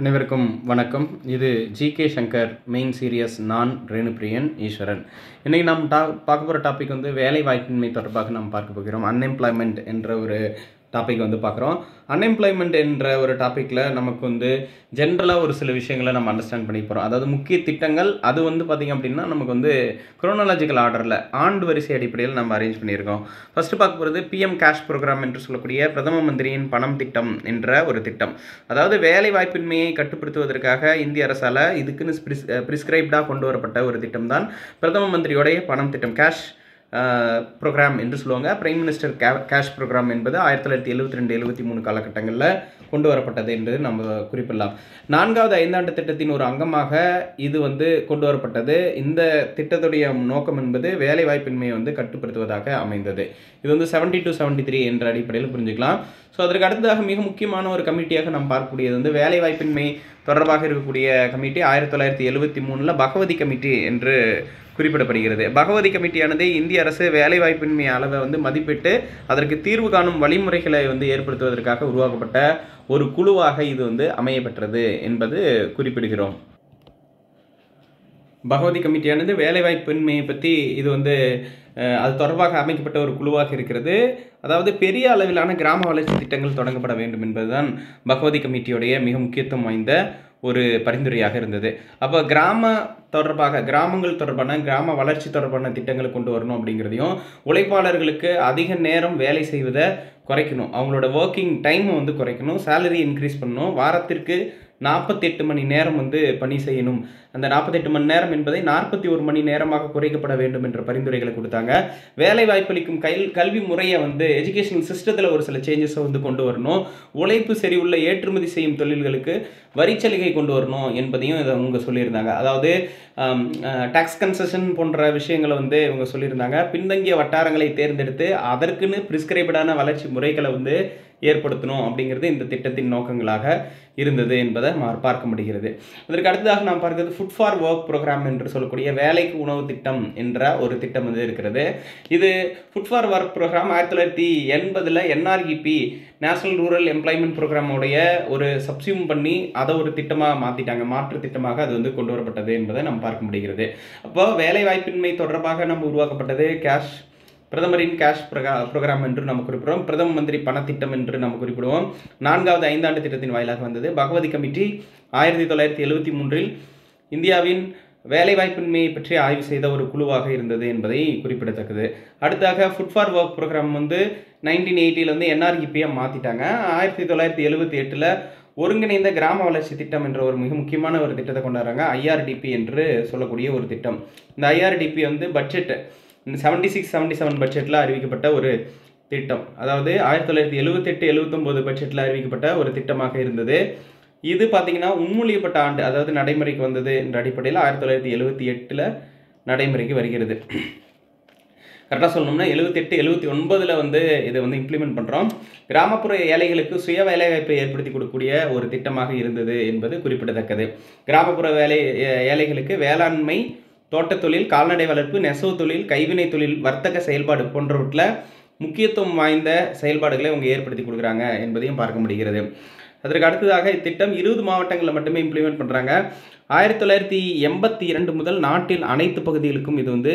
அனைவருக்கும் வணக்கம். இது ஜிகே சங்கர் மெயின் சீரியஸ் நான் ரேணுபிரியன் ஈஸ்வரன். இன்றைக்கி நாம் டா பார்க்க போகிற டாபிக் வந்து வேலை வாய்ப்பின்மை தொடர்பாக நாம் பார்க்க போகிறோம். அன்எம்ப்ளாய்மெண்ட் என்ற ஒரு டாபிக் வந்து பார்க்குறோம். அன்எம்ப்ளாய்மெண்ட் என்ற ஒரு டாப்பிக்கில் நமக்கு வந்து ஜென்ரலாக ஒரு சில விஷயங்களை நம்ம அண்டர்ஸ்டாண்ட் பண்ணி போகிறோம் அதாவது முக்கிய திட்டங்கள் அது வந்து பார்த்திங்க அப்படின்னா நமக்கு வந்து குரோனாலஜிக்கல் ஆர்டரில் ஆண்டு வரிசை அடிப்படையில் நம்ம அரேஞ்ச் பண்ணியிருக்கோம். ஃபஸ்ட்டு பார்க்க போகிறது பிஎம் கேஷ் ப்ரோக்ராம் என்று சொல்லக்கூடிய பிரதம மந்திரியின் பணம் திட்டம் என்ற ஒரு திட்டம். அதாவது வேலை வாய்ப்பின்மையை கட்டுப்படுத்துவதற்காக இந்திய அரசால் இதுக்குன்னு ப்ரிஸ் ப்ரிஸ்கிரைப்டாக கொண்டு வரப்பட்ட ஒரு திட்டம் தான் பிரதம மந்திரியோடைய பணம் திட்டம். கேஷ் ப்ரோக்ராம் என்று சொல்லுவாங்க. பிரைம் மினிஸ்டர் கே கேஷ் ப்ரோக்ராம் என்பது ஆயிரத்தி தொள்ளாயிரத்தி எழுபத்தி ரெண்டு எழுபத்தி மூணு காலகட்டங்களில் கொண்டு வரப்பட்டது என்று நம்ம குறிப்பிடலாம். நான்காவது ஐந்தாண்டு திட்டத்தின் ஒரு அங்கமாக இது வந்து கொண்டு வரப்பட்டது. இந்த திட்டத்துடைய நோக்கம் என்பது வேலை வாய்ப்பின்மையை வந்து கட்டுப்படுத்துவதாக அமைந்தது. இது வந்து செவன்டி டு செவன்டி த்ரீ என்ற அடிப்படையில் புரிஞ்சுக்கலாம். ஸோ அதற்கு அடுத்ததாக மிக முக்கியமான ஒரு கமிட்டியாக நாம் பார்க்கக்கூடியது வந்து வேலைவாய்ப்பின்மை தொடர்பாக இருக்கக்கூடிய கமிட்டி ஆயிரத்தி தொள்ளாயிரத்தி எழுபத்தி மூணில் பகவதி கமிட்டி என்று குறிப்பிடப்படுகிறது. பகவதி கமிட்டியானது இந்திய அரசு வேலைவாய்ப்பின்மை அளவை வந்து மதிப்பிட்டு அதற்கு தீர்வு காணும் வழிமுறைகளை வந்து ஏற்படுத்துவதற்காக உருவாக்கப்பட்ட ஒரு குழுவாக இது வந்து அமையப்பெற்றது என்பது குறிப்பிடுகிறோம். பகவதி கமிட்டியானது வேலைவாய்ப்பின்மையை பற்றி இது வந்து அது தொடர்பாக அமைக்கப்பட்ட ஒரு குழுவாக இருக்கிறது. அதாவது பெரிய அளவிலான கிராம வளர்ச்சி திட்டங்கள் தொடங்கப்பட வேண்டும் என்பதுதான் பகவதி கமிட்டியுடைய மிக முக்கியத்துவம் வாய்ந்த ஒரு பரிந்துரையாக இருந்தது. அப்போ கிராம தொடர்பாக கிராமங்கள் தொடர்பான கிராம வளர்ச்சி தொடர்பான திட்டங்களை கொண்டு வரணும் அப்படிங்கிறதையும் உழைப்பாளர்களுக்கு அதிக நேரம் வேலை செய்வதை குறைக்கணும். அவங்களோட ஒர்க்கிங் டைமை வந்து குறைக்கணும். சேலரி இன்க்ரீஸ் பண்ணணும். வாரத்திற்கு நாற்பத்தெட்டு மணி நேரம் வந்து பணி செய்யணும். அந்த நாற்பத்தெட்டு மணி நேரம் என்பதை நாற்பத்தி ஒரு மணி நேரமாக குறைக்கப்பட வேண்டும் என்ற பரிந்துரைகளை கொடுத்தாங்க. வேலை வாய்ப்பளிக்கும் கல் கல்வி முறையை வந்து எஜுகேஷனல் சிஸ்டத்தில் ஒரு சில சேஞ்சஸை வந்து கொண்டு வரணும். உழைப்பு சரி உள்ள ஏற்றுமதி செய்யும் தொழில்களுக்கு வரிச்சலுகை கொண்டு வரணும் என்பதையும் இதை அவங்க சொல்லியிருந்தாங்க. அதாவது டாக்ஸ் கன்செஷன் போன்ற விஷயங்களை வந்து இவங்க சொல்லியிருந்தாங்க. பின்தங்கிய வட்டாரங்களை தேர்ந்தெடுத்து அதற்குன்னு பிரிஸ்கிரைபடான வளர்ச்சி முறைகளை வந்து ஏற்படுத்தணும் அப்படிங்கிறது இந்த திட்டத்தின் நோக்கங்களாக இருந்தது என்பதை பார்க்க முடிகிறது. அதற்கு அடுத்ததாக நாம் பார்க்கிறது ஃபுட் ஃபார் ஒர்க் ப்ரோக்ராம் என்று சொல்லக்கூடிய வேலைக்கு உணவு திட்டம் என்ற ஒரு திட்டம் வந்து இருக்கிறது. இது ஃபுட் ஃபார் ஒர்க் ப்ரோக்ராம் ஆயிரத்தி தொள்ளாயிரத்தி எண்பதில் என்ஆர்இபி நேஷனல் ரூரல் எம்ப்ளாய்மெண்ட் ப்ரோக்ராமுடைய ஒரு சப்சியூம் பண்ணி அதை ஒரு திட்டமாக மாற்றிட்டாங்க மாற்று திட்டமாக அது வந்து கொண்டு வரப்பட்டது என்பதை நம்ம பார்க்க முடிகிறது. அப்போ வேலை வாய்ப்பின்மை தொடர்பாக நம்ம உருவாக்கப்பட்டது கேஷ் பிரதமரின் கேஷ் பிரகா ப்ரோக்ராம் என்று நம்ம குறிப்பிடுவோம் பிரதம மந்திரி பணத்திட்டம் என்று நம்ம குறிப்பிடுவோம். நான்காவது ஐந்தாண்டு திட்டத்தின் வாயிலாக வந்தது. பகவதி கமிட்டி ஆயிரத்தி தொள்ளாயிரத்தி எழுபத்தி மூன்றில் இந்தியாவின் வேலைவாய்ப்பின்மையை பற்றி ஆய்வு செய்த ஒரு குழுவாக இருந்தது என்பதை குறிப்பிடத்தக்கது. அடுத்தாக ஃபுட் ஃபார் ஒர்க் ப்ரோக்ராம் வந்து நைன்டீன் எயிட்டியில் வந்து என்ஆர்இபியாக மாற்றிட்டாங்க ஆயிரத்தி தொள்ளாயிரத்தி எழுபத்தி எட்டில் ஒருங்கிணைந்த கிராம வளர்ச்சி திட்டம் என்ற ஒரு மிக முக்கியமான ஒரு திட்டத்தை கொண்டாடுறாங்க. ஐஆர்டிபி என்று சொல்லக்கூடிய ஒரு திட்டம். இந்த ஐஆர்டிபி வந்து budget seventy six seventy seven பட்ஜெட்டில் அறிவிக்கப்பட்ட ஒரு திட்டம். அதாவது ஆயிரத்தி தொள்ளாயிரத்தி எழுபத்தெட்டு எழுபத்தொம்போது பட்ஜெட்டில் அறிவிக்கப்பட்ட ஒரு திட்டமாக இருந்தது. இது பார்த்திங்கன்னா உண்மொழியப்பட்ட ஆண்டு அதாவது நடைமுறைக்கு வந்தது என்ற அடிப்படையில் ஆயிரத்தி தொள்ளாயிரத்தி எழுபத்தி எட்டில் நடைமுறைக்கு வருகிறது. கரெக்டாக சொல்லணும்னா எழுபத்தெட்டு எழுபத்தி ஒன்பதில் வந்து இதை வந்து இம்ப்ளிமெண்ட் பண்ணுறோம் கிராமப்புற ஏழைகளுக்கு சுய வேலைவாய்ப்பை ஏற்படுத்தி கொடுக்கக்கூடிய ஒரு திட்டமாக இருந்தது என்பது குறிப்பிடத்தக்கது. கிராமப்புற வேலை ஏழைகளுக்கு வேளாண்மை தோட்டத்தொழில் கால்நடை வளர்ப்பு நெசவு தொழில் கைவினை தொழில் வர்த்தக செயல்பாடு போன்றவற்றில் முக்கியத்துவம் வாய்ந்த செயல்பாடுகளை அவங்க ஏற்படுத்தி கொடுக்குறாங்க என்பதையும் பார்க்க முடிகிறது. அதற்கு அடுத்ததாக இத்திட்டம் இருபது மாவட்டங்களில் மட்டுமே இம்ப்ளிமெண்ட் பண்ணுறாங்க ஆயிரத்தி தொள்ளாயிரத்தி எண்பத்தி இரண்டு முதல் நாட்டில் அனைத்து பகுதிகளுக்கும் இது வந்து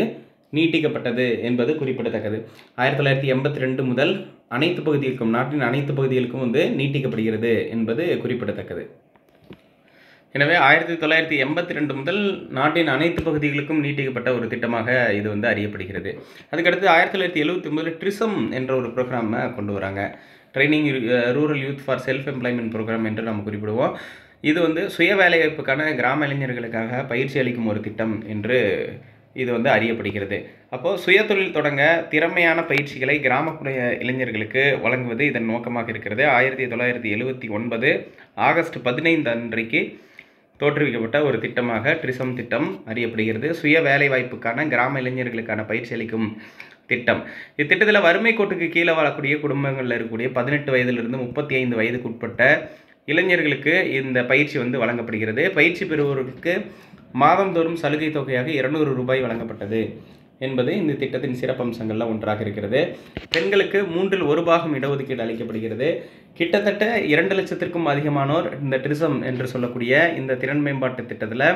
நீட்டிக்கப்பட்டது என்பது குறிப்பிடத்தக்கது. ஆயிரத்தி தொள்ளாயிரத்தி எண்பத்தி ரெண்டு முதல் அனைத்து பகுதிகளுக்கும் நாட்டின் அனைத்து பகுதிகளுக்கும் வந்து நீட்டிக்கப்படுகிறது என்பது குறிப்பிடத்தக்கது. எனவே ஆயிரத்தி தொள்ளாயிரத்தி எண்பத்தி ரெண்டு முதல் நாட்டின் அனைத்து பகுதிகளுக்கும் நீட்டிக்கப்பட்ட ஒரு திட்டமாக இது வந்து அறியப்படுகிறது. அதுக்கடுத்து ஆயிரத்தி தொள்ளாயிரத்தி எழுபத்தி ஒன்பதில் ட்ரிசம் என்ற ஒரு ப்ரோக்ராமை கொண்டு வராங்க. Training rural youth for self employment programme என்று நம்ம குறிப்பிடுவோம். இது வந்து சுய வேலைவாய்ப்புக்கான கிராம இளைஞர்களுக்காக பயிற்சி அளிக்கும் ஒரு திட்டம் என்று இது வந்து அறியப்படுகிறது. அப்போது சுயதொழில் தொடங்க திறமையான பயிற்சிகளை கிராமப்புற இளைஞர்களுக்கு வழங்குவது இதன் நோக்கமாக இருக்கிறது. ஆயிரத்தி தொள்ளாயிரத்தி எழுபத்தி ஒன்பது ஆகஸ்ட் பதினைந்து அன்றைக்கு தோற்றுவிக்கப்பட்ட ஒரு திட்டமாக ட்ரிசம் திட்டம் அறியப்படுகிறது. சுய வேலைவாய்ப்புக்கான கிராம இளைஞர்களுக்கான பயிற்சி அளிக்கும் திட்டம். இத்திட்டத்தில் வறுமை கோட்டுக்கு கீழே வாழக்கூடிய குடும்பங்களில் இருக்கக்கூடிய பதினெட்டு வயதிலிருந்து முப்பத்தி ஐந்து வயதுக்கு உட்பட்ட இளைஞர்களுக்கு இந்த பயிற்சி வந்து வழங்கப்படுகிறது. பயிற்சி பெறுவோருக்கு மாதந்தோறும் சலுகை தொகையாக இருநூறு ரூபாய் வழங்கப்பட்டது. என்பது இந்த திட்டத்தின் சிறப்பம்சங்களில் ஒன்றாக இருக்கிறது. பெண்களுக்கு மூன்றில் ஒரு பாகம் இடஒதுக்கீடு அளிக்கப்படுகிறது. கிட்டத்தட்ட இரண்டு லட்சத்திற்கும் அதிகமானோர் இந்த ட்ரிசம் என்று சொல்லக்கூடிய இந்த திறன் மேம்பாட்டு திட்டத்தில்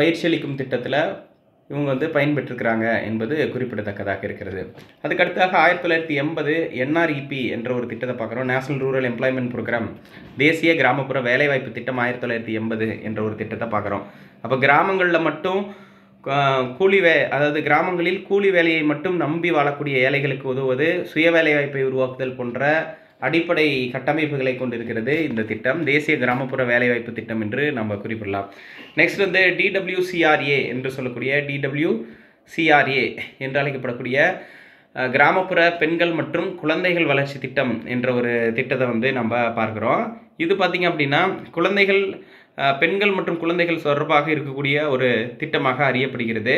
பயிற்சி அளிக்கும் திட்டத்தில் இவங்க வந்து பயன்பெற்றிருக்கிறாங்க என்பது குறிப்பிடத்தக்கதாக இருக்கிறது. அதுக்கடுத்தாக ஆயிரத்தி தொள்ளாயிரத்தி எண்பது என்ஆர்இபி என்ற ஒரு திட்டத்தை பார்க்குறோம். நேஷனல் ரூரல் எம்ப்ளாய்மெண்ட் ப்ரோக்ராம் தேசிய கிராமப்புற வேலைவாய்ப்பு திட்டம் ஆயிரத்தி தொள்ளாயிரத்தி எண்பது என்ற ஒரு திட்டத்தை பார்க்குறோம். அப்போ கிராமங்களில் மட்டும் கூலி வே அதாவது கிராமங்களில் கூலி வேலையை மட்டும் நம்பி வாழக்கூடிய ஏழைகளுக்கு உதவுவது சுய வேலைவாய்ப்பை உருவாக்குதல் போன்ற அடிப்படை கட்டமைப்புகளை கொண்டிருக்கிறது இந்த திட்டம். தேசிய கிராமப்புற வேலைவாய்ப்பு திட்டம் என்று நம்ம குறிப்பிடலாம். நெக்ஸ்ட் வந்து டிடபிள்யூசிஆர்ஏ என்று சொல்லக்கூடிய டிடபிள்யூசிஆர்ஏ என்று அழைக்கப்படக்கூடிய கிராமப்புற பெண்கள் மற்றும் குழந்தைகள் வளர்ச்சி திட்டம் என்ற ஒரு திட்டத்தை வந்து நம்ம பார்க்குறோம். இது பார்த்திங்க அப்படின்னா குழந்தைகள் பெண்கள் மற்றும் குழந்தைகள் தொடர்பாக இருக்கக்கூடிய ஒரு திட்டமாக அறியப்படுகிறது.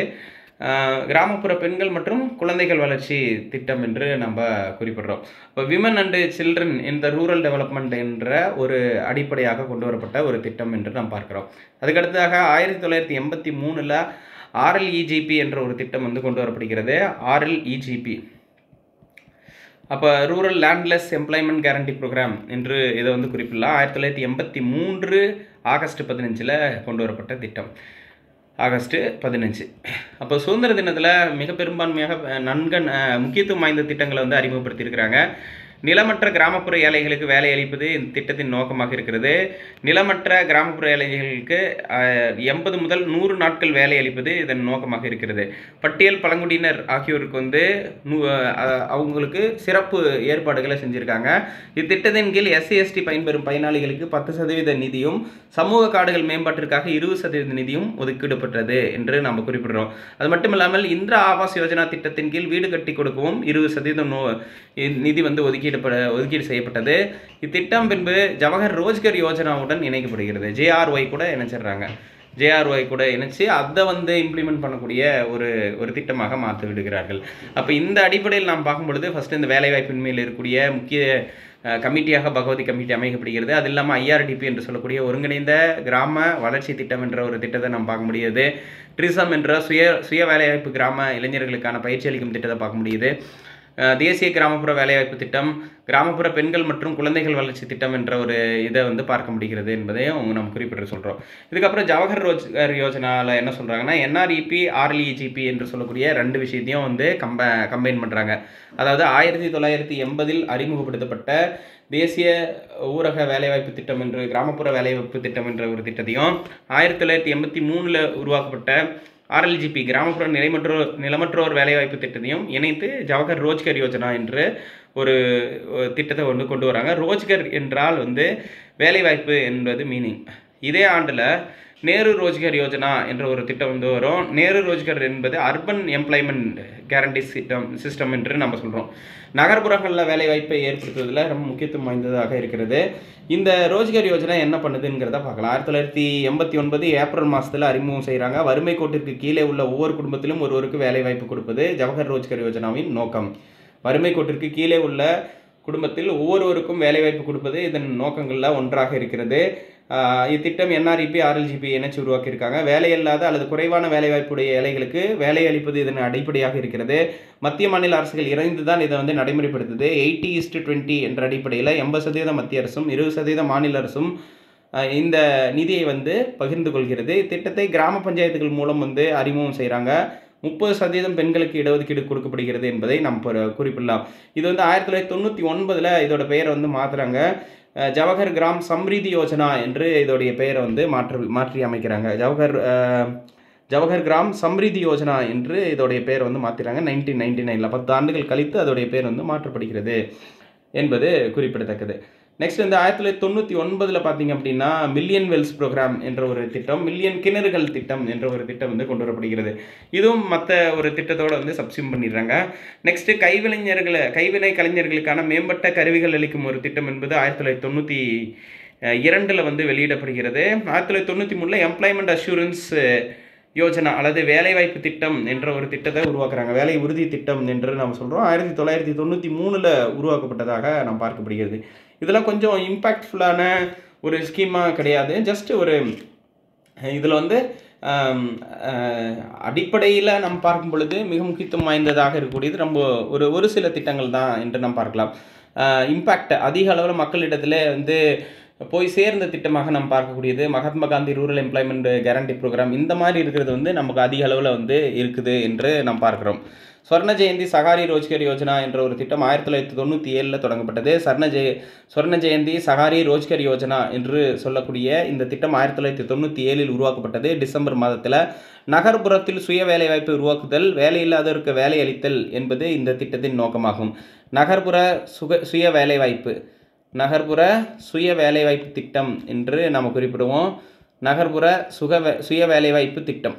கிராமப்புற பெண்கள் மற்றும் குழந்தைகள் வளர்ச்சி திட்டம் என்று நம்ம குறிப்பிடுறோம். இப்போ விமன் அண்டு சில்ட்ரன் இந்த ரூரல் டெவலப்மெண்ட் என்ற ஒரு அடிப்படையாக கொண்டு வரப்பட்ட ஒரு திட்டம் என்று நாம் பார்க்கிறோம். அதுக்கடுத்ததாக ஆயிரத்தி தொள்ளாயிரத்தி எண்பத்தி மூணில் ஆர்எல்இஜிபி என்ற ஒரு திட்டம் வந்து கொண்டு வரப்படுகிறது. ஆர்எல்இஜிபி அப்போ rural landless employment guarantee programme என்று இதை வந்து குறிப்பிடலாம். ஆயிரத்தி தொள்ளாயிரத்தி எண்பத்தி மூன்று ஆகஸ்ட் பதினஞ்சில் கொண்டு வரப்பட்ட திட்டம். ஆகஸ்ட்டு பதினஞ்சு. அப்போ சுதந்திர தினத்தில் மிக பெரும்பான்மையாக நன்கன் முக்கியத்துவம் வாய்ந்த திட்டங்களை வந்து அறிமுகப்படுத்தியிருக்கிறாங்க. நிலமற்ற கிராமப்புற ஏழைகளுக்கு வேலை அளிப்பது இந்த திட்டத்தின் நோக்கமாக இருக்கிறது. நிலமற்ற கிராமப்புற ஏழைகளுக்கு எண்பது முதல் நூறு நாட்கள் வேலை அளிப்பது இதன் நோக்கமாக இருக்கிறது. பட்டியல் பழங்குடியினர் ஆகியோருக்கு வந்து நூ- அவங்களுக்கு சிறப்பு ஏற்பாடுகளை செஞ்சுருக்காங்க. இத்திட்டத்தின் கீழ் எஸ்சி எஸ்டி பயன்பெறும் பயனாளிகளுக்கு பத்து சதவீத நிதியும் சமூக காடுகள் மேம்பாட்டிற்காக இருபது சதவீத நிதியும் ஒதுக்கிடப்பட்டது என்று நாம் குறிப்பிடுறோம். அது மட்டும் இல்லாமல் இந்திரா ஆவாஸ் யோஜனா திட்டத்தின் கீழ் வீடு கட்டி கொடுக்கவும் இருபது சதவீதம் நோ நிதி வந்து ஒதுக்கி ஒதுக்கீடு செய்யப்பட்டது. இத்திட்டம் பின்பு ஜவஹர் ரோஜ்கர் யோஜனாவுடன் இணைக்கப்படுகிறது. ஜேஆர்ஒய் கூட இணைச்சிடுறாங்க. ஜேஆர்ஒய் கூட இணைச்சு அதை வந்து இம்ப்ளிமெண்ட் பண்ணக்கூடிய ஒரு ஒரு திட்டமாக மாற்றி விடுகிறார்கள். அப்போ இந்த அடிப்படையில் நாம் பார்க்கும் பொழுது ஃபஸ்ட்டு இந்த வேலைவாய்ப்பின்மையில் இருக்கக்கூடிய முக்கிய கமிட்டியாக பகவதி கமிட்டி அமைக்கப்படுகிறது. அது இல்லாமல் ஐஆர்டிபி என்று சொல்லக்கூடிய ஒருங்கிணைந்த கிராம வளர்ச்சி திட்டம் என்ற ஒரு திட்டத்தை நாம் பார்க்க முடியுது. ட்ரிசம் என்ற சுய சுய வேலைவாய்ப்பு கிராம இளைஞர்களுக்கான பயிற்சி அளிக்கும் திட்டத்தை பார்க்க முடியுது. தேசிய கிராமப்புற வேலைவாய்ப்பு திட்டம் கிராமப்புற பெண்கள் மற்றும் குழந்தைகள் வளர்ச்சி திட்டம் என்ற ஒரு இதை வந்து பார்க்க முடிகிறது என்பதையும் நம்ம குறிப்பிட்டு சொல்கிறோம் இதுக்கப்புறம் ஜவஹர் ரோஜ்கர் யோஜனாவில் என்ன சொல்கிறாங்கன்னா என்ஆர்இபி ஆர்எல்இஜிபி என்று சொல்லக்கூடிய ரெண்டு விஷயத்தையும் வந்து கம்ப கம்பைன் பண்ணுறாங்க அதாவது ஆயிரத்தி தொள்ளாயிரத்தி எண்பதில் அறிமுகப்படுத்தப்பட்ட தேசிய ஊரக வேலைவாய்ப்பு திட்டம் என்று கிராமப்புற வேலைவாய்ப்பு திட்டம் என்ற ஒரு திட்டத்தையும் ஆயிரத்தி தொள்ளாயிரத்தி எண்பத்தி மூணில் உருவாக்கப்பட்ட ஆர்எல்ஜிபி கிராமப்புற நிலைமற்றோர் நிலமற்றோர் வேலைவாய்ப்பு திட்டத்தையும் இணைத்து ஜவஹர் ரோஜ்கர் யோஜனா என்று ஒரு திட்டத்தை ஒன்று கொண்டு வராங்க. ரோஜ்கர் என்றால் வந்து வேலைவாய்ப்பு என்பது மீனிங் இதே ஆண்டில் நேரு ரோஜ்கர் யோஜனா என்ற ஒரு திட்டம் வந்து வரும். நேரு ரோஜ்கர் என்பது urban employment guarantee system system என்று நம்ம சொல்கிறோம் நகர்ப்புறங்களில் வேலைவாய்ப்பை ஏற்படுத்துவதில் ரொம்ப முக்கியத்துவம் வாய்ந்ததாக இருக்கிறது. இந்த ரோஜ்கர் யோஜனா என்ன பண்ணுதுங்கிறத பார்க்கலாம். ஆயிரத்தி தொள்ளாயிரத்தி எண்பத்தி ஒன்பது ஏப்ரல் மாதத்தில் அறிமுகம் செய்கிறாங்க வறுமை கோட்டிற்கு கீழே உள்ள ஒவ்வொரு குடும்பத்திலும் ஒருவருக்கு வேலைவாய்ப்பு கொடுப்பது ஜவஹர் ரோஜ்கர் யோஜனாவின் நோக்கம். வறுமை கோட்டிற்கு கீழே உள்ள குடும்பத்தில் ஒவ்வொருவருக்கும் வேலைவாய்ப்பு கொடுப்பது இதன் நோக்கங்களில் ஒன்றாக இருக்கிறது. இத்திட்டம் என்ஆர்இபி ஆர்எல்ஜிபி இணைச்சு உருவாக்கியிருக்காங்க. வேலையில்லாத அல்லது குறைவான வேலைவாய்ப்புடைய ஏழைகளுக்கு வேலை அளிப்பது இதன் அடிப்படையாக இருக்கிறது. மத்திய மாநில அரசுகள் இணைந்து தான் இதை வந்து நடைமுறைப்படுத்துது. எயிட்டி இஸ்டு டுவெண்ட்டி என்ற அடிப்படையில் எண்பது சதவீதம் மத்திய அரசும் இருபது சதவீதம் மாநில அரசும் இந்த நிதியை வந்து பகிர்ந்து கொள்கிறது. திட்டத்தை கிராம பஞ்சாயத்துகள் மூலம் வந்து அறிமுகம் செய்கிறாங்க முப்பது சதவீதம் பெண்களுக்கு இடஒதுக்கீடு கொடுக்கப்படுகிறது என்பதை நம்ம குறிப்பிடலாம். இது வந்து ஆயிரத்தி தொள்ளாயிரத்தி தொண்ணூற்றி ஒன்பதில் இதோட பெயரை வந்து மாற்றுறாங்க ஜவஹர் கிராம் சம்ரிதி யோஜனா என்று இதோடைய பெயரை வந்து மாற்றி மாற்றி அமைக்கிறாங்க. ஜவஹர் ஜவஹர் கிராம் சம்ரிதி யோஜனா என்று இதோடைய பெயர் வந்து மாற்றிறாங்க நைன்டீன் நைன்டி நைனில் பத்து ஆண்டுகள் கழித்து அதோடைய பேர் வந்து மாற்றப்படுகிறது என்பது குறிப்பிடத்தக்கது. நெக்ஸ்ட் வந்து ஆயிரத்தி தொள்ளாயிரத்தி தொண்ணூற்றி ஒன்பதில் பார்த்தீங்க அப்படின்னா மில்லியன் வெல்ஸ் ப்ரோக்ராம் என்ற ஒரு திட்டம் மில்லியன் கிணறுகள் திட்டம் என்ற ஒரு திட்டம் வந்து கொண்டு வரப்படுகிறது. இதுவும் மற்ற ஒரு திட்டத்தோட வந்து சப்சியூம் பண்ணிடுறாங்க. நெக்ஸ்ட்டு கைவிளைஞர்களை கைவினை கலைஞர்களுக்கான மேம்பட்ட கருவிகள் அளிக்கும் ஒரு திட்டம் என்பது ஆயிரத்தி தொள்ளாயிரத்தி தொண்ணூற்றி இரண்டில் வந்து வெளியிடப்படுகிறது. ஆயிரத்தி தொள்ளாயிரத்தி தொண்ணூற்றி மூணில் எம்ப்ளாய்மெண்ட் அஷூரன்ஸ் யோஜனா அல்லது வேலைவாய்ப்பு திட்டம் என்ற ஒரு திட்டத்தை உருவாக்குறாங்க. வேலை உறுதி திட்டம் என்று நம்ம சொல்கிறோம் ஆயிரத்தி தொள்ளாயிரத்தி தொண்ணூற்றி மூணில் உருவாக்கப்பட்டதாக நாம் பார்க்கப்படுகிறது. இதெல்லாம் கொஞ்சம் இம்பேக்ட்ஃபுல்லான ஒரு ஸ்கீமாக கிடையாது. ஜஸ்ட் ஒரு இதில் வந்து அடிப்படையில் நம்ம பார்க்கும் பொழுது மிக முக்கியத்துவம் வாய்ந்ததாக இருக்கக்கூடியது. ரொம்ப ஒரு ஒரு சில திட்டங்கள் தான் என்று நாம் பார்க்கலாம். இம்பேக்ட் அதிக அளவில் மக்களிடத்தில் வந்து போய் சேர்ந்த திட்டமாக நம்ம பார்க்கக்கூடியது. Mahatma Gandhi rural employment guarantee programme இந்த மாதிரி இருக்கிறது வந்து நமக்கு அதிக அளவில் வந்து இருக்குது என்று நாம் பார்க்குறோம். ஸ்வர்ண ஜெயந்தி சகாரி ரோஜ்கர் யோஜனா என்ற ஒரு திட்டம் ஆயிரத்தி தொள்ளாயிரத்தி தொண்ணூற்றி ஏழில் தொடங்கப்பட்டது. சர்ண ஜெய ஸ்வர்ண ஜெயந்தி சகாரி ரோஜ்கர் யோஜனா என்று சொல்லக்கூடிய இந்த திட்டம் ஆயிரத்தி தொள்ளாயிரத்தி தொண்ணூற்றி ஏழில் உருவாக்கப்பட்டது. டிசம்பர் மாதத்தில் நகர்ப்புறத்தில் சுய வேலைவாய்ப்பை உருவாக்குதல் வேலையில்லாதவருக்கு வேலை அளித்தல் என்பது இந்த திட்டத்தின் நோக்கமாகும். நகர்ப்புற சுக சுய வேலைவாய்ப்பு நகர்ப்புற சுய வேலைவாய்ப்பு திட்டம் என்று நாம் குறிப்பிடுவோம். நகர்ப்புற சுக வே- சுய வேலைவாய்ப்பு திட்டம்.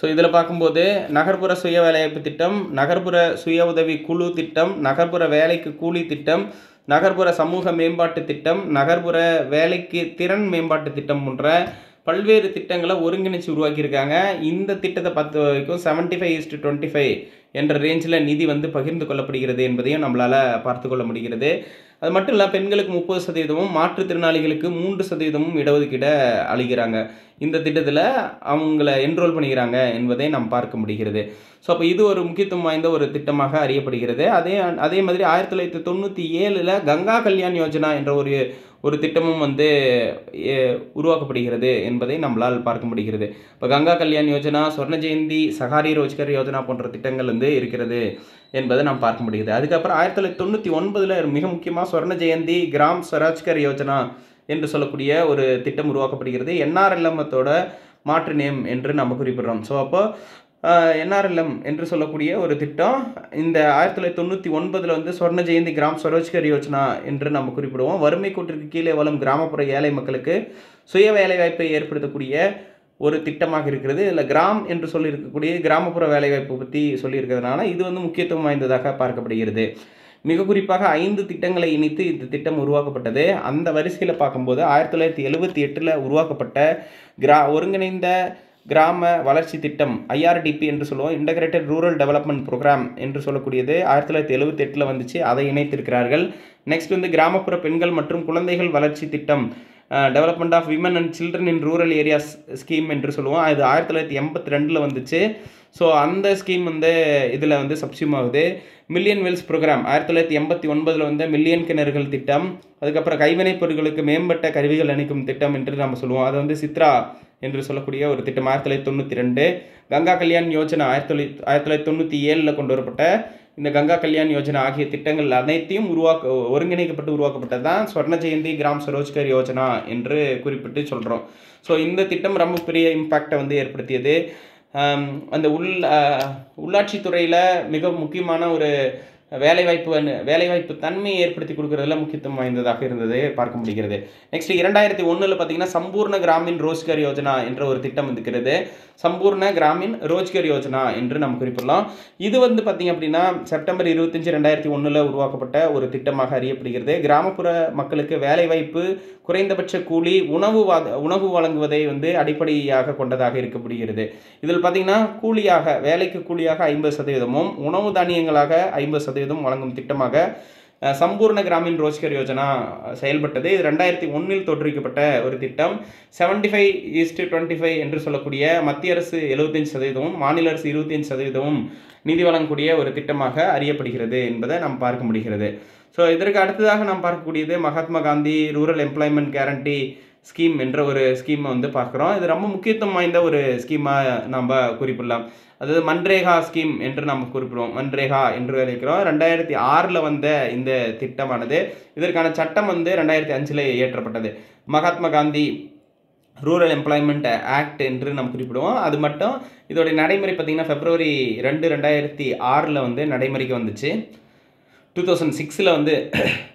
ஸோ இதில் பார்க்கும்போது நகர்ப்புற சுய வேலைவாய்ப்பு திட்டம் நகர்ப்புற சுய உதவி குழு திட்டம் நகர்ப்புற வேலைக்கு கூலி திட்டம் நகர்ப்புற சமூக மேம்பாட்டு திட்டம் நகர்ப்புற வேலைக்கு திறன் மேம்பாட்டு திட்டம் போன்ற பல்வேறு திட்டங்களை ஒருங்கிணைச்சு உருவாக்கியிருக்காங்க. இந்த திட்டத்தை பத்து வரைக்கும் seventy five is to twenty five என்ற ரேஞ்சில் நிதி வந்து பகிர்ந்து கொள்ளப்படுகிறது என்பதையும் நம்மளால் பார்த்துக்கொள்ள முடிகிறது. அது மட்டும் இல்லை பெண்களுக்கு முப்பது சதவீதமும் மாற்றுத்திறனாளிகளுக்கு மூன்று சதவீதமும் இடஒதுக்கீட அளிக்கிறாங்க. இந்த திட்டத்தில் அவங்கள என்ரோல் பண்ணிக்கிறாங்க என்பதை நாம் பார்க்க முடிகிறது. ஸோ அப்போ இது ஒரு முக்கியத்துவம் வாய்ந்த ஒரு திட்டமாக அறியப்படுகிறது. அதே அதே மாதிரி ஆயிரத்தி தொள்ளாயிரத்தி தொண்ணூற்றி ஏழில் கங்கா கல்யாண் யோஜனா என்ற ஒரு ஒரு திட்டமும் வந்து உருவாக்கப்படுகிறது என்பதை நம்மளால் பார்க்க முடிகிறது. இப்போ கங்கா கல்யாண் யோஜனா சொர்ண ஜெயந்தி சகாரி ரோஜ்கர் யோஜனா போன்ற திட்டங்கள் வந்து இருக்கிறது என்பதை நாம் பார்க்க முடியுது அதுக்கப்புறம் ஆயிரத்தி தொள்ளாயிரத்தி தொண்ணூற்றி ஒன்பதில் மிக முக்கியமாக சொர்ண ஜெயந்தி கிராம் ஸ்வராஜ்கர் யோஜனா என்று சொல்லக்கூடிய ஒரு திட்டம் உருவாக்கப்படுகிறது. என்ஆர்எல்எம்மத்தோட மாற்று நேம் என்று நம்ம குறிப்பிடுறோம். ஸோ அப்போ என்ஆர்எல்எம் என்று சொல்லக்கூடிய ஒரு திட்டம். இந்த ஆயிரத்தி தொள்ளாயிரத்தி தொண்ணூற்றி ஒன்பதில் வந்து சொர்ண ஜெயந்தி கிராம் ஸ்வரோஜ்கர் யோஜனா என்று நம்ம குறிப்பிடுவோம். வறுமை கூட்டிற்கு கீழே வளம் கிராமப்புற ஏழை மக்களுக்கு சுய வேலைவாய்ப்பை ஏற்படுத்தக்கூடிய ஒரு திட்டமாக இருக்கிறது. இதில் கிராம் என்று சொல்லியிருக்கக்கூடிய கிராமப்புற வேலைவாய்ப்பு பற்றி சொல்லியிருக்கிறதுனால இது வந்து முக்கியத்துவம் வாய்ந்ததாக பார்க்கப்படுகிறது. மிக குறிப்பாக ஐந்து திட்டங்களை இணைத்து இந்த திட்டம் உருவாக்கப்பட்டது. அந்த வரிசையில் பார்க்கும்போது ஆயிரத்தி தொள்ளாயிரத்தி எழுபத்தி எட்டில் உருவாக்கப்பட்ட கிரா ஒருங்கிணைந்த கிராம வளர்ச்சி திட்டம் ஐஆர்டிபி என்று சொல்லுவோம். இன்டகிரேட்டட் ரூரல் டெவலப்மெண்ட் ப்ரோக்ராம் என்று சொல்லக்கூடியது. ஆயிரத்தி தொள்ளாயிரத்தி எழுபத்தி எட்டில் வந்துச்சு. அதை இணைத்திருக்கிறார்கள். நெக்ஸ்ட் வந்து கிராமப்புற பெண்கள் மற்றும் குழந்தைகள் வளர்ச்சி திட்டம் development of women and children in rural areas scheme என்று சொல்லுவோம். அது ஆயிரத்தி தொள்ளாயிரத்தி எண்பத்தி ரெண்டில் வந்துச்சு. ஸோ அந்த ஸ்கீம் வந்து இதில் வந்து சப்சியூம் ஆகுது. மில்லியன் வெல்ஸ் ப்ரோக்ராம் ஆயிரத்தி தொள்ளாயிரத்தி எண்பத்தி ஒன்பதில் வந்து மில்லியன் கிணறுகள் திட்டம். அதுக்கப்புறம் கைவினைப் பொருட்களுக்கு மேம்பட்ட கருவிகள் அளிக்கும் திட்டம் என்று நம்ம சொல்லுவோம். அது வந்து சித்ரா என்று சொல்லக்கூடிய ஒரு திட்டம். ஆயிரத்தி தொள்ளாயிரத்தி தொண்ணூற்றி ரெண்டு கங்கா கல்யாண் யோஜனா ஆயிரத்தி தொள்ளாயிரத்தி ஆயிரத்தி தொள்ளாயிரத்தி தொண்ணூற்றி ஏழில் கொண்டு வரப்பட்ட இந்த கங்கா கல்யாண் யோஜனா ஆகிய திட்டங்கள் அனைத்தையும் உருவாக்க ஒருங்கிணைக்கப்பட்டு உருவாக்கப்பட்டது தான் ஸ்வர்ண ஜெயந்தி கிராம் சரோஜ்கர் யோஜனா என்று குறிப்பிட்டு சொல்கிறோம் ஸோ இந்த திட்டம் ரொம்ப பெரிய இம்பேக்டை வந்து ஏற்படுத்தியது. அந்த உள் உள்ளாட்சித்துறையில் மிக முக்கியமான ஒரு வேலைவாய்ப்பு வேலைவாய்ப்பு தன்மையை ஏற்படுத்தி கொடுக்குறதுல முக்கியத்துவம் வாய்ந்ததாக இருந்தது பார்க்க முடிகிறது. நெக்ஸ்ட் இரண்டாயிரத்தி ஒன்றில் பார்த்தீங்கன்னா சம்பூர்ண கிராமின் ரோஜ்கர் யோஜனா என்ற ஒரு திட்டம் இருக்கிறது சம்பூர்ண கிராமின் ரோஜ்கர் யோஜனா என்று நம்ம குறிப்பிடலாம். இது வந்து பார்த்தீங்க அப்படின்னா செப்டம்பர் இருபத்தஞ்சு ரெண்டாயிரத்தி ஒன்றில் உருவாக்கப்பட்ட ஒரு திட்டமாக அறியப்படுகிறது. கிராமப்புற மக்களுக்கு வேலைவாய்ப்பு குறைந்தபட்ச கூலி உணவு வாத உணவு வழங்குவதை வந்து அடிப்படையாக கொண்டதாக இருக்கப்படுகிறது. இதில் பார்த்தீங்கன்னா கூலியாக வேலைக்கு கூலியாக ஐம்பது சதவீதமும் உணவு தானியங்களாக ஐம்பது சதவீதம் வழங்கும் திட்டமாக சம்பூர்ண கிராமின் ரோஜ்கர் யோஜனா செயல்பட்டது. இது ரெண்டாயிரத்தி ஒன்றில் தோற்றுவிக்கப்பட்ட ஒரு திட்டம். Seventy five is to twenty five என்று சொல்லக்கூடிய மத்திய அரசு எழுபத்தஞ்சு சதவீதமும் மாநில அரசு இருபத்தஞ்சு சதவீதமும் நிதி வழங்கக்கூடிய ஒரு திட்டமாக அறியப்படுகிறது என்பதை நாம் பார்க்க முடிகிறது. ஸோ இதற்கு அடுத்ததாக நாம் பார்க்கக்கூடியது Mahatma Gandhi rural employment guarantee scheme என்ற ஒரு ஸ்கீமை வந்து பார்க்குறோம். இது ரொம்ப முக்கியத்துவம் வாய்ந்த ஒரு ஸ்கீமாக நம்ம குறிப்பிடலாம். அதாவது மன்ரேகா ஸ்கீம் என்று நம்ம குறிப்பிடுவோம். மன்ரேகா என்று அழைக்கிறோம். ரெண்டாயிரத்தி ஆறில் வந்த இந்த திட்டமானது இதற்கான சட்டம் வந்து ரெண்டாயிரத்தி அஞ்சில் இயற்றப்பட்டது. Mahatma Gandhi rural employment act என்று நம்ம குறிப்பிடுவோம். அது மட்டும் இதோடைய நடைமுறை பார்த்திங்கன்னா ஃபெப்ரவரி ரெண்டு ரெண்டாயிரத்தி ஆறில் வந்து நடைமுறைக்கு வந்துச்சு. டூ தௌசண்ட் சிக்ஸில் வந்து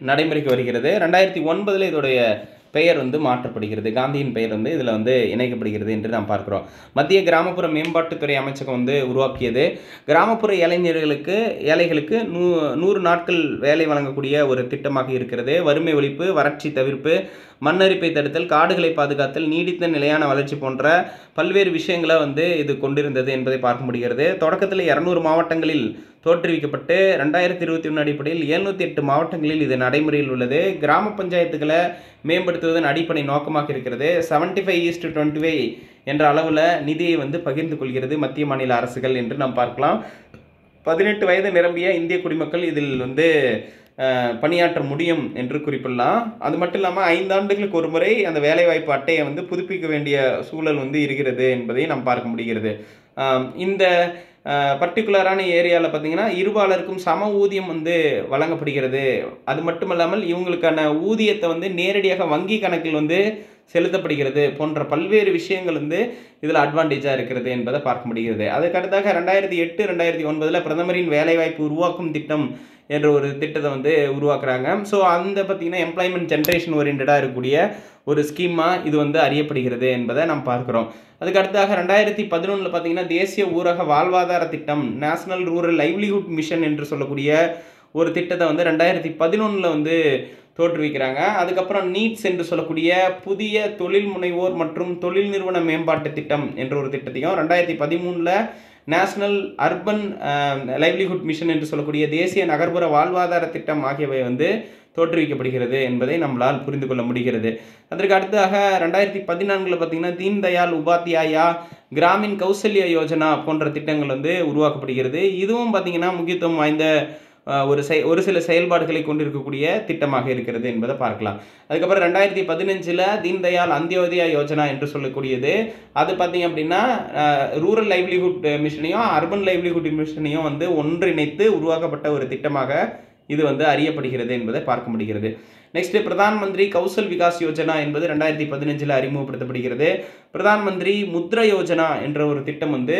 நடைமுறைக்கு வருகிறது. ரெண்டாயிரத்தி ஒன்பதில் இதோடைய பெயர் வந்து மாற்றப்படுகிறது. காந்தியின் பெயர் வந்து இதில் வந்து இணைக்கப்படுகிறது என்று நாம் பார்க்கிறோம். மத்திய கிராமப்புற மேம்பாட்டுத்துறை அமைச்சகம் வந்து உருவாக்கியது. கிராமப்புற இளைஞர்களுக்கு ஏழைகளுக்கு நூ நூறு நாட்கள் வேலை வழங்கக்கூடிய ஒரு திட்டமாக இருக்கிறது. வறுமை ஒழிப்பு வறட்சி தவிர்ப்பு மண்ணரிப்பை தடுத்தல் காடுகளை பாதுகாத்தல் நீடித்த நிலையான வளர்ச்சி போன்ற பல்வேறு விஷயங்களை வந்து இது கொண்டிருந்தது என்பதை பார்க்க முடிகிறது. தொடக்கத்தில் இரநூறு மாவட்டங்களில் தோற்றுவிக்கப்பட்டு ரெண்டாயிரத்தி இருபத்தி ஒன்று அடிப்படையில் எழுநூற்றி எட்டு மாவட்டங்களில் இது நடைமுறையில் உள்ளது. கிராம பஞ்சாயத்துகளை மேம்படுத்துவதன் அடிப்படை நோக்கமாக இருக்கிறது. Seventy five is to twenty five என்ற அளவில் நிதியை வந்து பகிர்ந்து கொள்கிறது மத்திய மாநில அரசுகள் என்று நாம் பார்க்கலாம். பதினெட்டு வயது நிரம்பிய இந்திய குடிமக்கள் இதில் வந்து பணியாற்ற முடியும் என்று குறிப்பிடலாம். அது மட்டும் இல்லாமல் ஐந்தாண்டுகளுக்கு ஒரு முறை அந்த வேலைவாய்ப்பு அட்டையை வந்து புதுப்பிக்க வேண்டிய சூழல் வந்து இருக்கிறது என்பதை நாம் பார்க்க முடிகிறது. இந்த பர்டிகுலரான ஏரியாவில் பார்த்தீங்கன்னா இருபாலருக்கும் சம ஊதியம் வந்து வழங்கப்படுகிறது. அது மட்டும் இல்லாமல் இவங்களுக்கான ஊதியத்தை வந்து நேரடியாக வங்கி கணக்கில் வந்து செலுத்தப்படுகிறது போன்ற பல்வேறு விஷயங்கள் வந்து இதில் அட்வான்டேஜாக இருக்கிறது என்பதை பார்க்க முடிகிறது. அதுக்கடுத்தாக ரெண்டாயிரத்தி எட்டு ரெண்டாயிரத்தி ஒன்பதில் பிரதமரின் வேலைவாய்ப்பு உருவாக்கும் திட்டம் என்ற ஒரு திட்டத்தை வந்து உருவாக்குறாங்க. ஸோ அந்த பார்த்தீங்கன்னா எம்ப்ளாய்மெண்ட் ஜென்ரேஷன் ஓரியன்டாக இருக்கக்கூடிய ஒரு ஸ்கீமாக இது வந்து அறியப்படுகிறது என்பதை நாம் பார்க்குறோம். அதுக்கு அடுத்தாக ரெண்டாயிரத்தி பதினொன்றில் பார்த்தீங்கன்னா தேசிய ஊரக வாழ்வாதார திட்டம் நேஷனல் ரூரல் லைவ்லிஹுட் மிஷன் என்று சொல்லக்கூடிய ஒரு திட்டத்தை வந்து ரெண்டாயிரத்தி பதினொன்றில் வந்து தோற்றுவிக்கிறாங்க. அதுக்கப்புறம் நீட்ஸ் என்று சொல்லக்கூடிய புதிய தொழில் முனைவோர் மற்றும் தொழில் நிறுவன மேம்பாட்டு திட்டம் என்ற ஒரு திட்டத்தையும் ரெண்டாயிரத்தி பதிமூணில் நேஷனல் அர்பன் லைவ்லிஹுட் மிஷன் என்று சொல்லக்கூடிய தேசிய நகர்ப்புற வாழ்வாதார திட்டம் ஆகியவை வந்து தோற்றுவிக்கப்படுகிறது என்பதை நம்மளால் புரிந்து கொள்ள முடிகிறது. அதற்கு அடுத்ததாக ரெண்டாயிரத்தி பதினான்கில் பார்த்தீங்கன்னா தீன் தயாள் உபாத்யாயா கிராமின் கௌசல்யா யோஜனா போன்ற திட்டங்கள் வந்து உருவாக்கப்படுகிறது. இதுவும் பார்த்தீங்கன்னா முக்கியத்துவம் வாய்ந்த ஒரு செய் ஒரு சில செயல்பாடுகளை கொண்டிருக்கக்கூடிய திட்டமாக இருக்கிறது என்பதை பார்க்கலாம். அதுக்கப்புறம் ரெண்டாயிரத்தி பதினஞ்சில் தீன்தயாள் அந்தியோதயா யோஜனா என்று சொல்லக்கூடியது. அது பார்த்தீங்க அப்படின்னா ரூரல் லைவ்லிஹுட் மிஷனையும் அர்பன் லைவ்லிஹுட் மிஷனையும் வந்து ஒன்றிணைத்து உருவாக்கப்பட்ட ஒரு திட்டமாக இது வந்து அறியப்படுகிறது என்பதை பார்க்க முடிகிறது. நெக்ஸ்ட் பிரதான் மந்திரி கௌசல் விகாஸ் யோஜனா என்பது ரெண்டாயிரத்தி பதினஞ்சில் அறிமுகப்படுத்தப்படுகிறது. பிரதான் மந்திரி முத்ரா யோஜனா என்ற ஒரு திட்டம் வந்து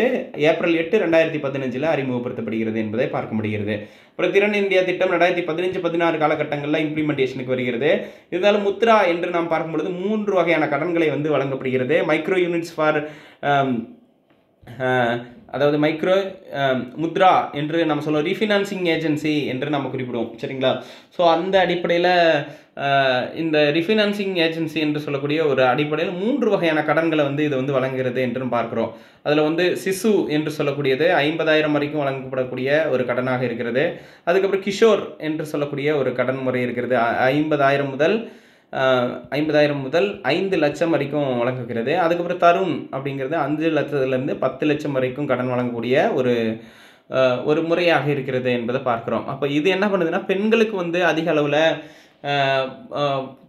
ஏப்ரல் எட்டு ரெண்டாயிரத்தி பதினஞ்சில் அறிமுகப்படுத்தப்படுகிறது என்பதை பார்க்க முடிகிறது. அப்புறம் திறன் இந்தியா திட்டம் ரெண்டாயிரத்தி பதினஞ்சு பதினாறு காலகட்டங்களில் இம்ப்ளிமெண்டேஷனுக்கு வருகிறது. இருந்தாலும் முத்ரா என்று நாம் பார்க்கும்பொழுது மூன்று வகையான கடன்களை வந்து வழங்கப்படுகிறது. மைக்ரோ யூனிட்ஸ் ஃபார் அதாவது மைக்ரோ முத்ரா என்று நம்ம சொல்லுவோம். ரீஃபினான்சிங் ஏஜென்சி என்று நம்ம குறிப்பிடுவோம். சரிங்களா? ஸோ அந்த அடிப்படையில் இந்த ரீஃபினான்சிங் ஏஜென்சி என்று சொல்லக்கூடிய ஒரு அடிப்படையில் மூன்று வகையான கடன்களை வந்து இது வந்து வழங்குகிறது என்று பார்க்குறோம். அதில் வந்து சிசு என்று சொல்லக்கூடியது ஐம்பதாயிரம் வரைக்கும் வழங்கப்படக்கூடிய ஒரு கடனாக இருக்கிறது. அதுக்கப்புறம் கிஷோர் என்று சொல்லக்கூடிய ஒரு கடன் முறை இருக்கிறது. ஐம்பதாயிரம் முதல் ஐம்பதாயிரம் முதல் ஐந்து லட்சம் வரைக்கும் வழங்குகிறது. அதுக்கப்புறம் தருண் அப்படிங்கிறது அஞ்சு லட்சத்துலேருந்து பத்து லட்சம் வரைக்கும் கடன் வழங்கக்கூடிய ஒரு ஒரு முறையாக இருக்கிறது என்பதை பார்க்குறோம். அப்போ இது என்ன பண்ணுதுன்னா பெண்களுக்கு வந்து அதிக அளவில்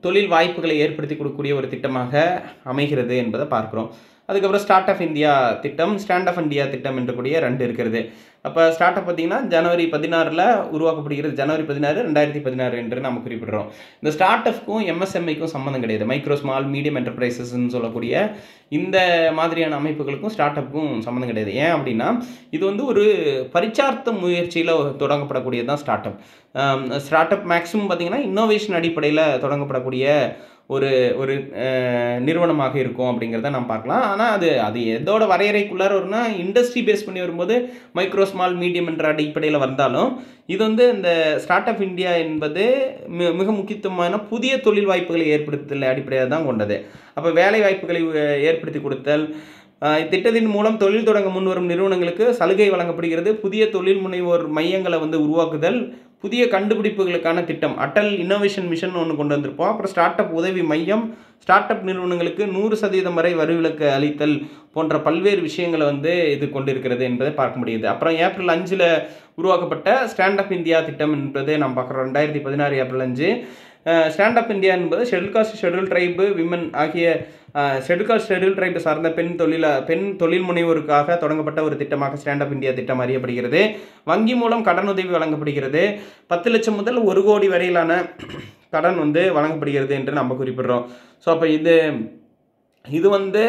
தொழில் வாய்ப்புகளை ஏற்படுத்தி கொடுக்கக்கூடிய ஒரு திட்டமாக அமைகிறது என்பதை பார்க்குறோம். அதுக்கப்புறம் ஸ்டார்ட் அப் இந்தியா திட்டம் ஸ்டாண்ட் அப் இந்தியா திட்டம் என்று கூடிய ரெண்டு இருக்கிறது. அப்போ ஸ்டார்ட் அப் பார்த்தீங்கன்னா ஜனவரி பதினாறில் உருவாக்கப்படுகிறது. ஜனவரி பதினாறு ரெண்டாயிரத்தி பதினாறு என்று நம்ம குறிப்பிடுறோம். இந்த ஸ்டார்ட் அப்க்கும் எம்எஸ்எம்ஐக்கும் சம்மந்தம் கிடையாது. மைக்ரோ ஸ்மால் மீடியம் என்டர்பிரைசஸ்ன்னு சொல்லக்கூடிய இந்த மாதிரியான அமைப்புகளுக்கும் ஸ்டார்ட் அப்புக்கும் சம்மந்தம் கிடையாது. ஏன் அப்படின்னா இது வந்து ஒரு பரிச்சார்த்த முயற்சியில் தொடங்கப்படக்கூடியது தான் start up start up maximum பார்த்தீங்கன்னா இன்னோவேஷன் அடிப்படையில் தொடங்கப்படக்கூடிய ஒரு ஒரு நிறுவனமாக இருக்கும் அப்படிங்கிறத நாம் பார்க்கலாம். ஆனால் அது அது எதோட வரையறைக்குள்ளார வரும்னா இண்டஸ்ட்ரி பேஸ் பண்ணி வரும்போது மைக்ரோ ஸ்மால் மீடியம் என்ற அடிப்படையில் வந்தாலும் இது வந்து இந்த ஸ்டார்ட் அப் இந்தியா என்பது மி- மிக முக்கியத்துவமான புதிய தொழில் வாய்ப்புகளை ஏற்படுத்தல அடிப்படையாக தான் கொண்டது. அப்போ வேலை வாய்ப்புகளை ஏற்படுத்தி கொடுத்தல் இத்திட்டத்தின் மூலம் தொழில் தொடங்க முன்வரும் நிறுவனங்களுக்கு சலுகை வழங்கப்படுகிறது. புதிய தொழில் முனைவோர் மையங்களை வந்து உருவாக்குதல் புதிய கண்டுபிடிப்புகளுக்கான திட்டம். அட்டல் இன்னோவேஷன் மிஷன் ஒன்று கொண்டு வந்திருப்போம். அப்புறம் ஸ்டார்ட் அப் உதவி மையம். ஸ்டார்ட் அப் நிறுவனங்களுக்கு நூறு சதவீதம் வரை வரிவிலக்கு அளித்தல் போன்ற பல்வேறு விஷயங்களை வந்து இது கொண்டிருக்கிறது என்பதை பார்க்க முடியுது. அப்புறம் ஏப்ரல் அஞ்சில் உருவாக்கப்பட்ட ஸ்டாண்ட் அப் இந்தியா திட்டம் என்பதை நாம் பார்க்குறோம். ரெண்டாயிரத்தி பதினாறு ஏப்ரல் அஞ்சு. ஸ்டாண்ட் அப் இந்தியா என்பது schedule caste schedule tribe women ஆகிய ஷெட்யூல் காஸ்ட் ஷெட்யூல் ட்ரைபை சார்ந்த பெண் தொழில பெண் தொழில் முனைவோருக்காக தொடங்கப்பட்ட ஒரு திட்டமாக ஸ்டாண்ட் அப் இந்தியா திட்டம் அறியப்படுகிறது. வங்கி மூலம் கடனுதவி வழங்கப்படுகிறது. பத்து லட்சம் முதல் ஒரு கோடி வரையிலான கடன் வந்து வழங்கப்படுகிறது என்று நம்ம குறிப்பிடுறோம். ஸோ அப்போ இது இது வந்து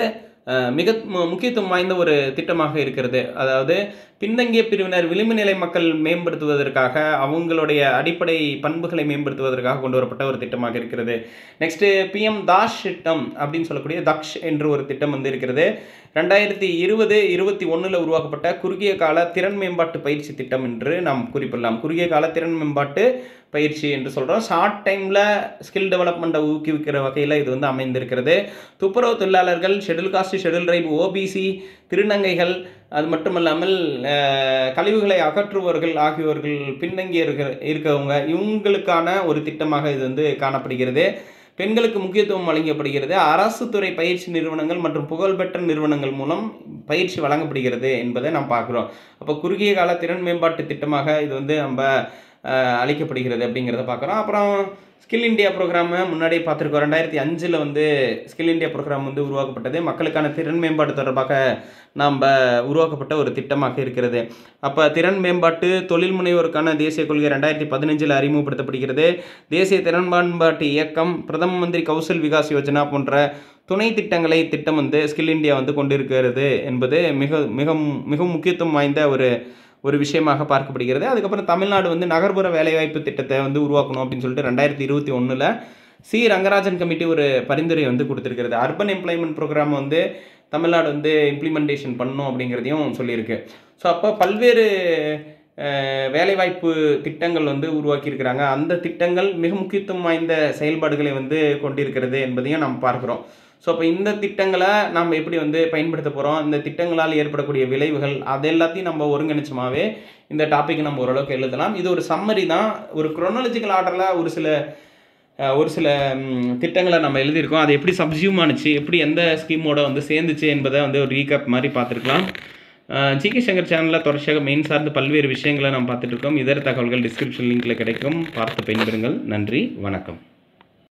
மிக முக்கியத்துவம் வாய்ந்த ஒரு திட்டமாக இருக்கிறது. அதாவது பின்தங்கிய பிரிவினர் விளிம்பு நிலை மக்கள் மேம்படுத்துவதற்காக அவங்களுடைய அடிப்படை பண்புகளை மேம்படுத்துவதற்காக கொண்டு வரப்பட்ட ஒரு திட்டமாக இருக்கிறது. நெக்ஸ்ட்டு பிஎம் தாஷ் திட்டம் அப்படின்னு சொல்லக்கூடிய தக்ஷ் என்று ஒரு திட்டம் வந்து இருக்கிறது. ரெண்டாயிரத்தி இருபது இருபத்தி ஒன்றில் உருவாக்கப்பட்ட குறுகிய கால திறன் மேம்பாட்டு பயிற்சி திட்டம் என்று நாம் குறிப்பிடலாம். குறுகிய கால திறன் மேம்பாட்டு பயிற்சி என்று சொல்கிறோம் ஷார்ட் டைமில் ஸ்கில் டெவலப்மெண்ட்டை ஊக்குவிக்கிற வகையில் இது வந்து அமைந்திருக்கிறது. துப்புரவு தொழிலாளர்கள் schedule caste schedule tribe OBC திருநங்கைகள் அது மட்டுமல்லாமல் கழிவுகளை அகற்றுவர்கள் ஆகியோர்கள் பின்தங்கி இருக்க இருக்கவங்க. இவங்களுக்கான ஒரு திட்டமாக இது வந்து காணப்படுகிறது. பெண்களுக்கு முக்கியத்துவம் வழங்கப்படுகிறது. அரசு துறை பயிற்சி நிறுவனங்கள் மற்றும் புகழ்பெற்ற நிறுவனங்கள் மூலம் பயிற்சி வழங்கப்படுகிறது என்பதை நாம் பார்க்குறோம். அப்போ குறுகிய கால திறன் மேம்பாட்டு திட்டமாக இது வந்து நம்ம அளிக்கப்படுகிறது அப்படிங்கிறத பார்க்குறோம். அப்புறம் ஸ்கில் இந்தியா ப்ரோக்ராமை முன்னாடி பார்த்துருக்கோம். ரெண்டாயிரத்தி அஞ்சில் வந்து ஸ்கில் இந்தியா ப்ரோக்ராம் வந்து உருவாக்கப்பட்டது. மக்களுக்கான திறன் மேம்பாடு தொடர்பாக நாம் உருவாக்கப்பட்ட ஒரு திட்டமாக இருக்கிறது. அப்போ திறன் மேம்பாட்டு தொழில் முனைவோருக்கான தேசிய கொள்கை ரெண்டாயிரத்தி பதினஞ்சில் அறிமுகப்படுத்தப்படுகிறது. தேசிய திறன் மேம்பாட்டு இயக்கம் பிரதம மந்திரி கௌசல் விகாஸ் யோஜனா போன்ற துணை திட்டங்களை திட்டம் வந்து ஸ்கில் இந்தியா வந்து கொண்டிருக்கிறது என்பது மிக மிக மிக முக்கியத்துவம் வாய்ந்த ஒரு ஒரு விஷயமாக பார்க்கப்படுகிறது. அதுக்கப்புறம் தமிழ்நாடு வந்து நகர்ப்புற வேலைவாய்ப்பு திட்டத்தை வந்து உருவாக்கணும் அப்படின்னு சொல்லிட்டு ரெண்டாயிரத்தி இருபத்தி ஒன்றில் சி. ரங்கராஜன் கமிட்டி ஒரு பரிந்துரை வந்து கொடுத்துருக்கிறது. அர்பன் எம்ப்ளாய்மெண்ட் ப்ரோக்ராம் வந்து தமிழ்நாடு வந்து இம்ப்ளிமெண்டேஷன் பண்ணணும் அப்படிங்கிறதையும் சொல்லியிருக்கு. ஸோ அப்போ பல்வேறு வேலைவாய்ப்பு திட்டங்கள் வந்து உருவாக்கியிருக்கிறாங்க. அந்த திட்டங்கள் மிக முக்கியத்துவம் வாய்ந்த செயல்பாடுகளை வந்து கொண்டிருக்கிறது என்பதையும் நாம் பார்க்குறோம். ஸோ அப்போ இந்த திட்டங்களை நம்ம எப்படி வந்து பயன்படுத்த போகிறோம் இந்த திட்டங்களால் ஏற்படக்கூடிய விளைவுகள் அது எல்லாத்தையும் நம்ம ஒருங்கிணைச்சமாகவே இந்த டாப்பிக் நம்ம ஓரளவுக்கு எழுதலாம். இது ஒரு சம்மரி தான். ஒரு குரோனாலஜிக்கல் ஆர்டரில் ஒரு சில ஒரு சில திட்டங்களை நம்ம எழுதியிருக்கோம். அது எப்படி சப்சியூம் ஆனுச்சு? எப்படி எந்த ஸ்கீமோட வந்து சேர்ந்துச்சு என்பதை வந்து ஒரு ரீகப் மாதிரி பார்த்துருக்கலாம். ஜிகே சங்கர் சேனலில் தொடர்ச்சியாக மெயின் சார்ந்து பல்வேறு விஷயங்களை நம்ம பார்த்துட்டு இருக்கோம். இதர தகவல்கள் டிஸ்கிரிப்ஷன் லிங்கில் கிடைக்கும். பார்த்து பயன்பெறுங்கள். நன்றி. வணக்கம்.